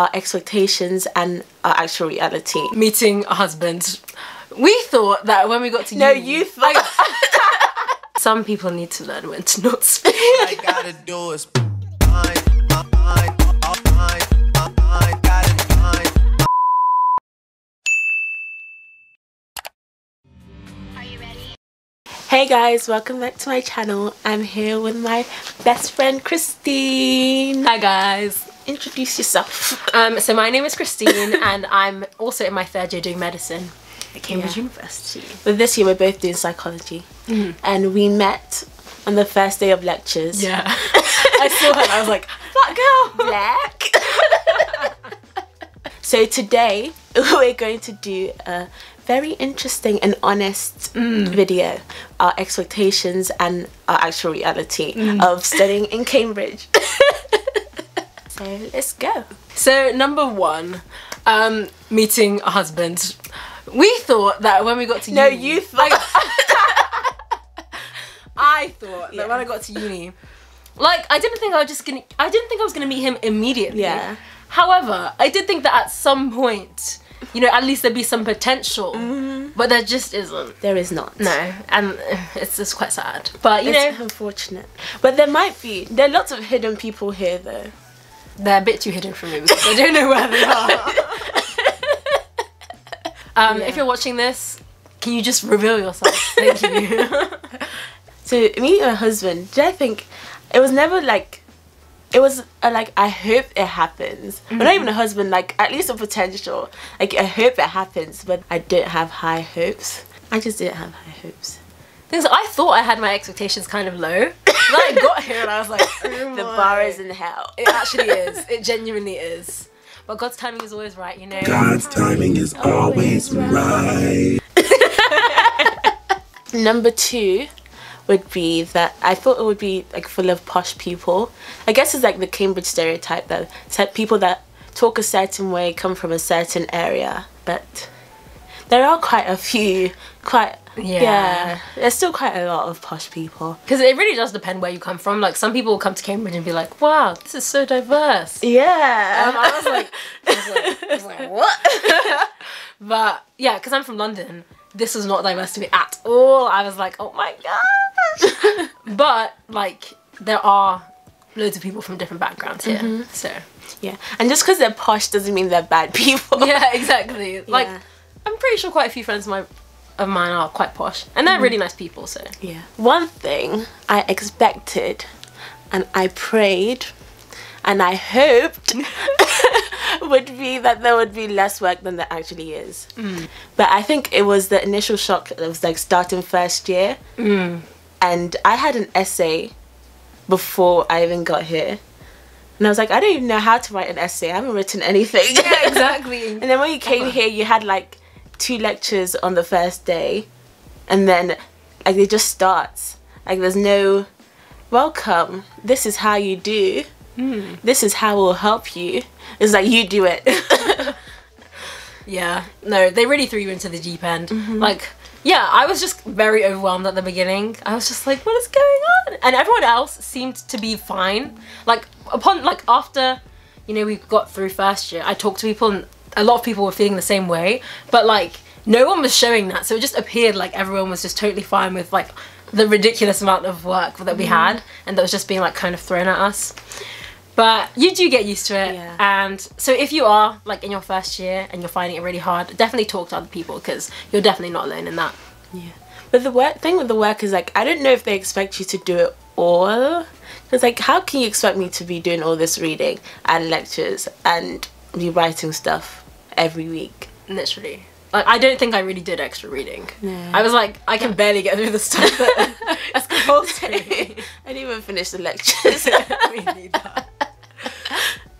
our expectations and our actual reality. Meeting a husband. We thought that when we got to No, uni- you thought. some people need to learn when to not speak. I gotta do is hey guys, welcome back to my channel. I'm here with my best friend Christine. Hi guys. Introduce yourself. Um, so my name is Christine and I'm also in my third year doing medicine at Cambridge Yeah. University. But this year we're both doing psychology, mm-hmm. and we met on the first day of lectures. Yeah. I saw her and I was like, that girl. black. so today we're going to do a very interesting and honest mm. video, our expectations and our actual reality mm. of studying in Cambridge. So let's go. So number one, um, meeting a husband. We thought that when we got to No, uni, you thought. I thought Yeah. that when I got to uni, like I didn't think I was just gonna. I didn't think I was gonna meet him immediately. Yeah. However, I did think that at some point, you know, at least there'd be some potential, but there just isn't. there is not. No, and it's just quite sad. But you It's know, unfortunate. But there might be. There are lots of hidden people here though. They're a bit too hidden from me because I don't know where they are. um, Yeah. If you're watching this, can you just reveal yourself? Thank you. So meeting a husband, did I think it was never like it was a, like I hope it happens. But not even a husband, like at least a potential. Like I hope it happens, but I don't have high hopes. I just didn't have high hopes. Things I thought I had my expectations kind of low. Then I got here and I was like, oh The bar is in hell. It actually is. It genuinely is. But God's timing is always right, you know. God's timing is always right. Number two would be that I thought it would be like full of posh people. I guess it's like the Cambridge stereotype that people that talk a certain way come from a certain area, but there are quite a few quite Yeah. yeah, there's still quite a lot of posh people. Because it really does depend where you come from. Like some people will come to Cambridge and be like, "Wow, this is so diverse." Yeah. Um, I was like, I was like, I was like, what? but yeah, because I'm from London, this was not diverse to me at all. I was like, oh my gosh. but like, there are loads of people from different backgrounds here. So yeah. And just because they're posh doesn't mean they're bad people. yeah, exactly. Like, Yeah. I'm pretty sure quite a few friends of mine of mine are quite posh, and they're mm. really nice people. So Yeah. One thing I expected and I prayed and I hoped would be that there would be less work than there actually is. Mm. But I think it was the initial shock that it was like starting first year. Mm. And I had an essay before I even got here. And I was like, I don't even know how to write an essay. I haven't written anything. Yeah, exactly. And then when you came uh-huh. here, you had like two lectures on the first day, and then like it just starts. Like there's no welcome. This is how you do. Hmm. This is how we'll help you. It's like you do it. Yeah, no, they really threw you into the deep end. Mm-hmm. Like, yeah, I was just very overwhelmed at the beginning. I was just like, what is going on? And everyone else seemed to be fine. Like, upon, like, after, you know, we got through first year, I talked to people and a lot of people were feeling the same way. But, like, no one was showing that. So it just appeared like everyone was just totally fine with, like, the ridiculous amount of work that we mm. had and that was just being, like, kind of thrown at us. But you do get used to it. Yeah. And so if you are like in your first year and you're finding it really hard, definitely talk to other people because you're definitely not alone in that. yeah. But the work thing with the work is like I don't know if they expect you to do it all. Because like how can you expect me to be doing all this reading and lectures and be writing stuff every week? Literally. Like I don't think I really did extra reading. No. I was like, I can barely get through the stuff that that's compulsory. I didn't even finish the lectures.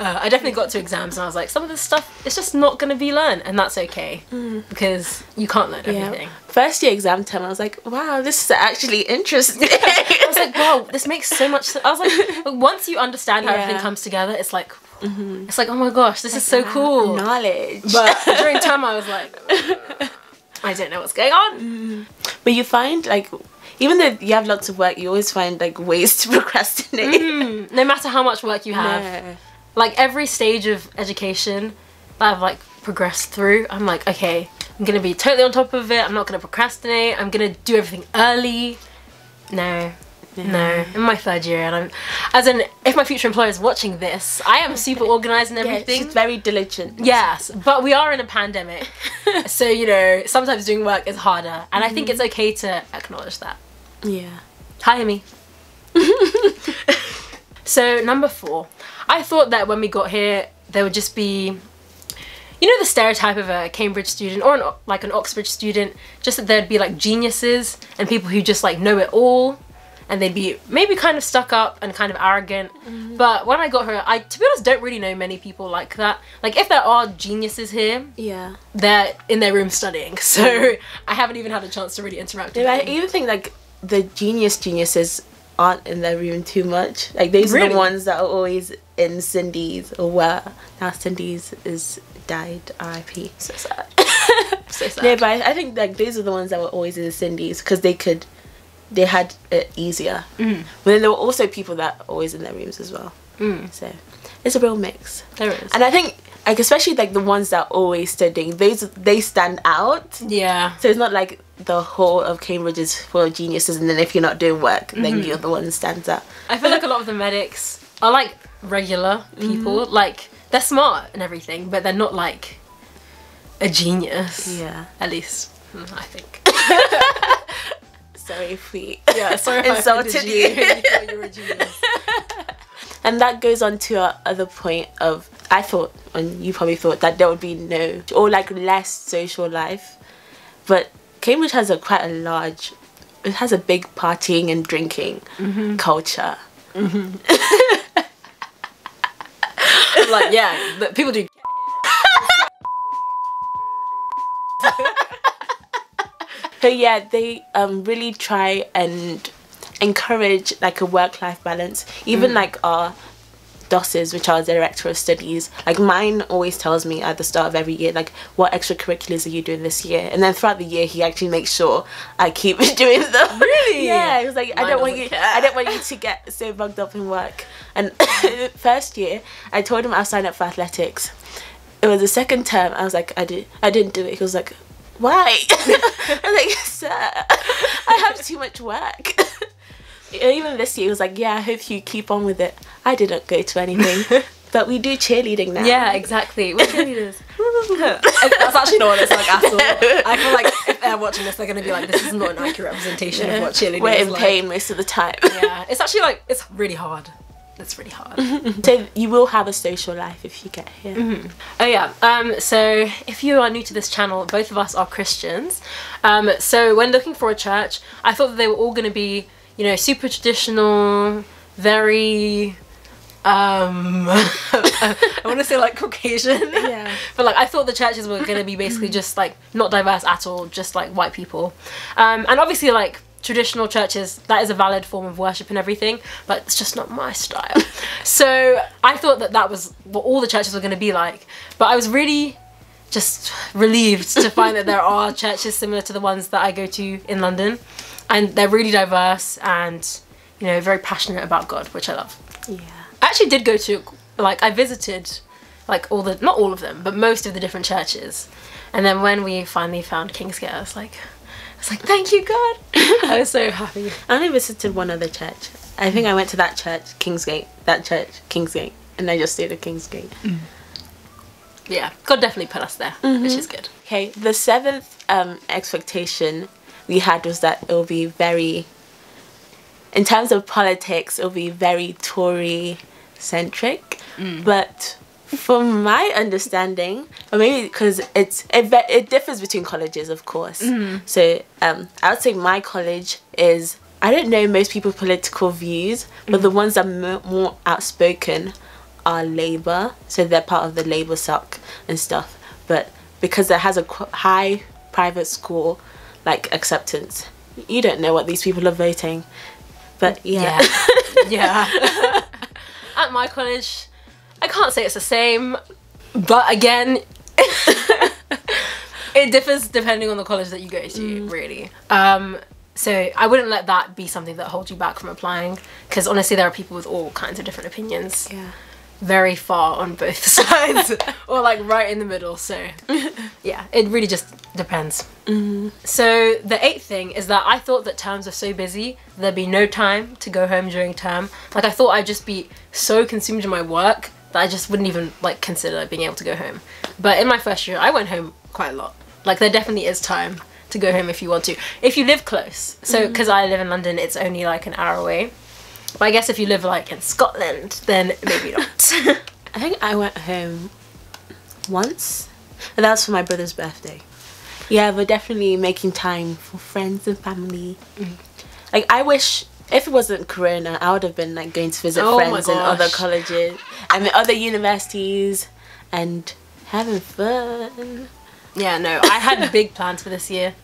Uh, I definitely got to exams and I was like, some of this stuff it's just not gonna be learned, and that's okay because you can't learn everything. First year exam time, I was like, wow, this is actually interesting. I was like, wow, this makes so much sense. I was like, once you understand how Yeah. everything comes together, it's like, Mm-hmm. it's like, oh my gosh, this is so uh, cool. Knowledge. But during time, I was like, I don't know what's going on. Mm-hmm. But you find like even though you have lots of work, you always find like ways to procrastinate. Mm-hmm. No matter how much work you have, like every stage of education that I've like progressed through, I'm like, okay, I'm gonna be totally on top of it. I'm not gonna procrastinate. I'm gonna do everything early. No, no. In my third year, and I'm, as in, if my future employer is watching this, I am super organized and Yeah, everything. she's very diligent. Yes, but we are in a pandemic. so, you know, sometimes doing work is harder. And I think mm-hmm. it's okay to acknowledge that. Yeah. Hi, me. so, number four. I thought that when we got here, there would just be, you know, the stereotype of a Cambridge student or an, like an Oxford student, just that there'd be like geniuses and people who just like know it all. And they'd be maybe kind of stuck up and kind of arrogant. Mm-hmm. But when I got her, I, to be honest, don't really know many people like that. Like, if there are geniuses here, Yeah. they're in their room studying. So I haven't even had a chance to really interact with them. I even think like the genius geniuses aren't in their room too much. Like those are the ones that are always in Cindy's or were. Now Cindy's is died, R.I.P. So sad. so sad. Yeah, but I, I think like those are the ones that were always in Cindy's because they could, they had it easier. Mm-hmm. But then there were also people that are always in their rooms as well. Mm. So it's a real mix. There is. And I think like especially like the ones that are always studying, those they stand out. yeah. So it's not like the whole of Cambridge is full of geniuses, and then if you're not doing work, Mm-hmm. then you're the one that stands out. I feel like a lot of the medics are like regular people. Like they're smart and everything, but they're not like a genius. Yeah. At least mm, I think. Sorry if we Yeah, sorry if I insulted offended you. you. you were a genius. and that goes on to our other point of I thought, and you probably thought that there would be no or like less social life, but Cambridge has a quite a large. It has a big partying and drinking Mm-hmm. culture. like yeah, but people do. So yeah, they um really try and encourage like a work life balance. Even like our DOSes, which are director of studies, like mine always tells me at the start of every year, like what extracurriculars are you doing this year? And then throughout the year he actually makes sure I keep doing them. Really? Yeah. He was like, I Mine don't want you care. I don't want you to get so bugged up in work. And first year I told him I'll sign up for athletics. It was the second term, I was like, I did I didn't do it. He was like, Why? I was like, Sir, I have too much work. Even this year, he was like, Yeah, I hope you keep on with it. I didn't go to anything. but we do cheerleading now. Yeah, exactly. We're cheerleaders. That's actually not what it's like at all. I feel like if they're watching this, they're gonna be like, "This is not an accurate representation of what cheerleading is. We're in like." pain most of the time. Yeah, it's actually like it's really hard. It's really hard. so you will have a social life if you get here. Mm-hmm. Oh yeah. Um, so if you are new to this channel, both of us are Christians. Um, so when looking for a church, I thought that they were all going to be, you know, super traditional, very. Um, I want to say like Caucasian. Yeah. But like I thought the churches were going to be basically just like not diverse at all, just like white people. Um, and obviously like traditional churches that is a valid form of worship and everything but it's just not my style so i thought that that was what all the churches were going to be like but i was really just relieved to find that there are churches similar to the ones that i go to in london and they're really diverse and you know very passionate about god which i love Yeah. I actually did go to like I visited like all the not all of them, but most of the different churches. And then when we finally found Kingsgate, I was like was like, Thank you God. I was so happy. I only visited one other church. I think I went to that church, Kingsgate. That church, Kingsgate. And I just stayed at Kingsgate. Mm. Yeah. God definitely put us there, which mm-hmm. is good. Okay, the seventh um, expectation we had was that it will be very, in terms of politics, it will be very Tory centric. Mm. But from my understanding, or maybe because it's it, it differs between colleges, of course. So um, I would say my college is. I don't know most people's political views, but the ones that are mo- more outspoken are Labour, so they're part of the Labour Soc and stuff. But because it has a qu- high private school like acceptance, you don't know what these people are voting. But yeah, Yeah. yeah. At my college, I can't say it's the same, but again, it differs depending on the college that you go to, really. Um, so I wouldn't let that be something that holds you back from applying, because honestly, there are people with all kinds of different opinions. yeah. very far on both sides or like right in the middle. So yeah, it really just depends. So the eighth thing is that I thought that terms were so busy there'd be no time to go home during term. Like I thought I'd just be so consumed in my work that I just wouldn't even like consider being able to go home. But in my first year, I went home quite a lot. Like there definitely is time to go home if you want to. If you live close. So mm. because I live in London, it's only like an hour away. But I guess if you live like in Scotland, then maybe not. I think I went home once, and that was for my brother's birthday. Yeah, but definitely making time for friends and family. Mm. Like I wish if it wasn't Corona, I would have been like going to visit Oh friends in other colleges, I mean other universities, and having fun. yeah, no, I had big plans for this year.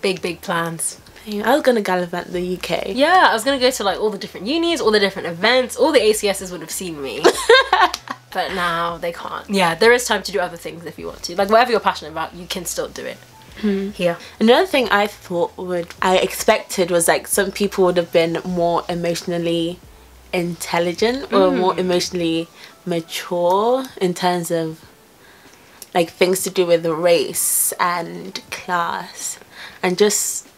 Big, big plans. I was gonna gallivant the UK. Yeah, I was gonna go to like all the different unis, all the different events, all the ACSs would have seen me. but now they can't. Yeah, there is time to do other things if you want to. Like whatever you're passionate about, you can still do it. Hmm. Here. Another thing I thought would I expected was like some people would have been more emotionally intelligent or hmm. more emotionally mature in terms of like things to do with race and class and just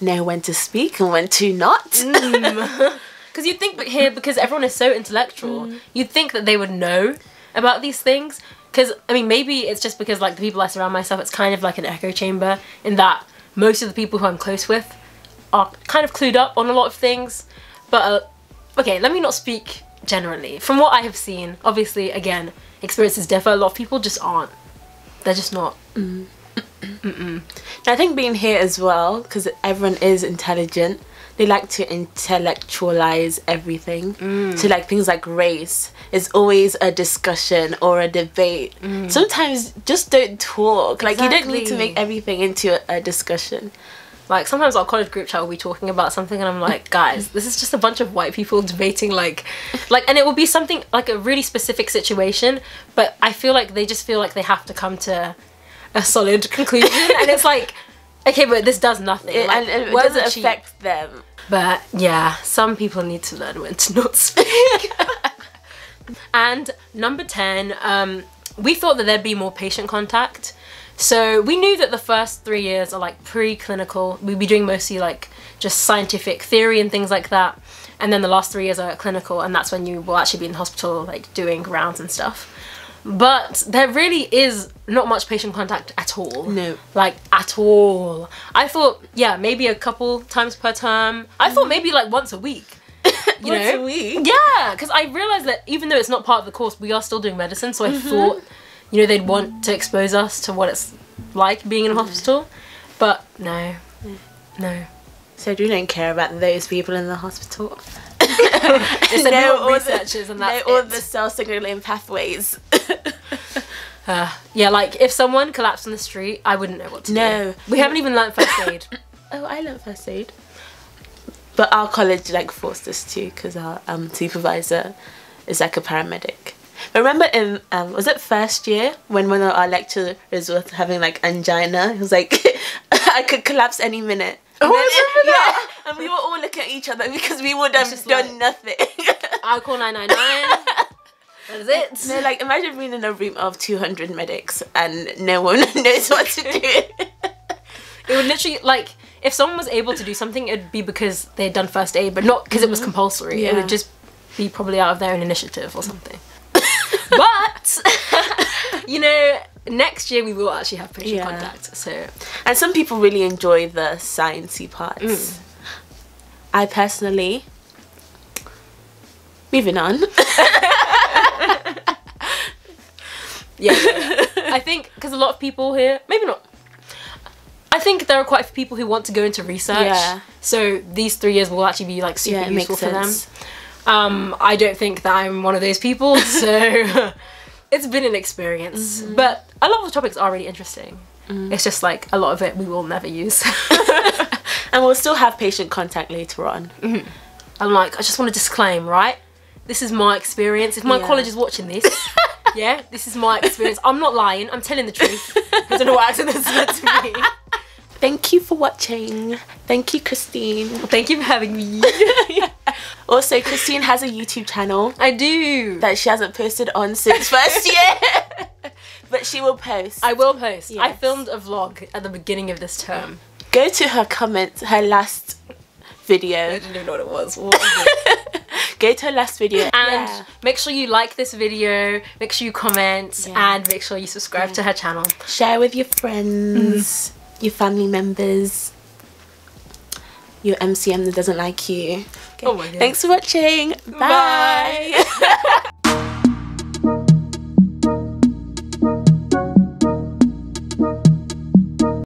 know when to speak and when to not. Hmm. Because you'd think that here, because everyone is so intellectual, you'd think that they would know about these things. Because, I mean, maybe it's just because, like, the people I surround myself, it's kind of like an echo chamber in that most of the people who I'm close with are kind of clued up on a lot of things. But, uh, okay, let me not speak generally. From what I have seen, obviously, again, experiences differ. A lot of people just aren't. They're just not. I think being here as well, because everyone is intelligent, they like to intellectualize everything. Mm. So, like things like race is always a discussion or a debate. Mm. Sometimes just don't talk. Like, you don't need to make everything into a, a discussion. Like sometimes our college group chat will be talking about something and I'm like, guys, this is just a bunch of white people debating like like and it will be something like a really specific situation, but I feel like they just feel like they have to come to a solid conclusion and it's like okay, but this does nothing. It, like, and it doesn't affect them. But yeah, some people need to learn when to not speak. and number 10, um, we thought that there'd be more patient contact. So we knew that the first three years are like pre-clinical. We'd be doing mostly like just scientific theory and things like that. And then the last three years are clinical, and that's when you will actually be in the hospital, like doing rounds and stuff. But there really is not much patient contact at all. No. Like at all. I thought, yeah, maybe a couple times per term. I thought maybe like once a week. You Mm-hmm. Once know? a week? Yeah, because I realized that even though it's not part of the course, we are still doing medicine. So I Mm-hmm. thought, you know, they'd want to expose us to what it's like being in a hospital. But no, no. So, we don't care about those people in the hospital. The Know no all the- researchers, and that's know all the cell signaling pathways. Uh, yeah, like if someone collapsed on the street, I wouldn't know what to No. do. No, we haven't even learnt first aid. Oh, I learned first aid. But our college like forced us to because our um, supervisor is like a paramedic. But remember in um, was it first year when one of our lecturers was having like angina? He was like, I could collapse any minute. And Oh, then- I remember that. Yeah, and we were all looking at each other because we would have done like- nothing. I'll call 999. That is it. no, like imagine being in a room of two hundred medics and no one knows what to do. It would literally like if someone was able to do something, it'd be because they had done first aid, but not because it was compulsory. It Mm-hmm. Would just be probably out of their own initiative or something. but you know, next year we will actually have patient Yeah. contact. So And some people really enjoy the sciencey parts. Mm. I personally, moving on. yeah, yeah. I think because a lot of people here, maybe not. I think there are quite a few people who want to go into research. Yeah. So these three years will actually be like super yeah, useful for them. Um, I don't think that I'm one of those people, so it's been an experience. Mm-hmm. But a lot of the topics are really interesting. Mm. It's just like a lot of it we will never use. And we'll still have patient contact later on. I'm like, I just want to disclaim, right? This is my experience. If my Yeah. college is watching this, yeah, this is my experience. I'm not lying. I'm telling the truth. I don't know what accent this meant to me. Thank you for watching. Thank you, Christine. Thank you for having me. Also, Christine has a YouTube channel I do. that she hasn't posted on since first year, but she will post. I will post. I filmed a vlog at the beginning of this term. Go to her comments, her last video. I didn't even know what it was. What was it? Go to her last video. And Yeah. make sure you like this video, make sure you comment, Yeah. and make sure you subscribe to her channel. share with your friends, mm. your family members, your MCM that doesn't like you. Okay. Oh my God. Thanks for watching. Bye.